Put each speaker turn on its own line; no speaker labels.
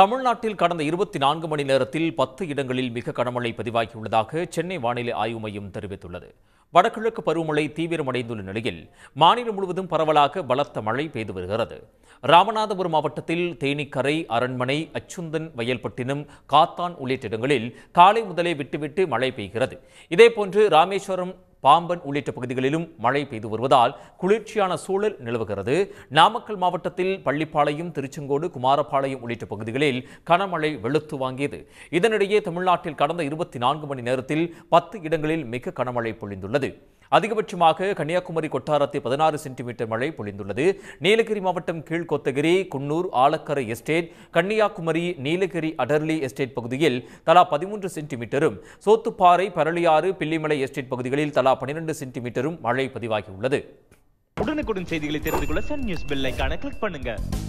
தமிழ்நாட்டில் கடந்த இருபத்தி நான்கு மணி நேரத்தில் பத்து இடங்களில் மிக கனமழை பதிவாகியுள்ளதாக சென்னை வானிலை ஆய்வு மையம் தெரிவித்துள்ளது வடகிழக்கு பருவமழை தீவிரமடைந்துள்ள நிலையில் மாநிலம் முழுவதும் பரவலாக பலத்த மழை பெய்து வருகிறது ராமநாதபுரம் மாவட்டத்தில் தேனிக்கரை அரண்மனை அச்சுந்தன் வயல்பட்டினம் காத்தான் உள்ளிட்ட இடங்களில் காலை முதலே விட்டுவிட்டு மழை பெய்கிறது இதேபோன்று ராமேஸ்வரம் பாம்பன் உள்ளிட்ட பகுதிகளிலும் மழை பெய்து வருவதால் குளிர்ச்சியான சூழல் நிலவுகிறது நாமக்கல் மாவட்டத்தில் பள்ளிப்பாளையம் திருச்செங்கோடு குமாரபாளையம் உள்ளிட்ட பகுதிகளில் கனமழை வெளுத்து வாங்கியது இதனிடையே தமிழ்நாட்டில் கடந்த இருபத்தி நான்கு மணி நேரத்தில் பத்து இடங்களில் மிக கனமழை பொழிந்துள்ளது அதிகபட்சமாக கன்னியாகுமரி கொட்டாரத்தில் பதினாறு சென்டிமீட்டர் மழை பொழிந்துள்ளது நீலகிரி மாவட்டம் கீழ்கொத்தகிரி குன்னூர் ஆலக்கரை எஸ்டேட் கன்னியாகுமரி நீலகிரி அடர்லி எஸ்டேட் பகுதியில் தலா பதிமூன்று சென்டிமீட்டரும் சோத்துப்பாறை பரளியாறு பில்லிமலை எஸ்டேட் பகுதிகளில் தலா பனிரெண்டு சென்டிமீட்டரும் மழை பதிவாகியுள்ளது உடனுக்குடன் செய்திகளை தெரிந்து கொள்ள சன் நியூஸ் பில்லைக்கான கிளிக் பண்ணுங்க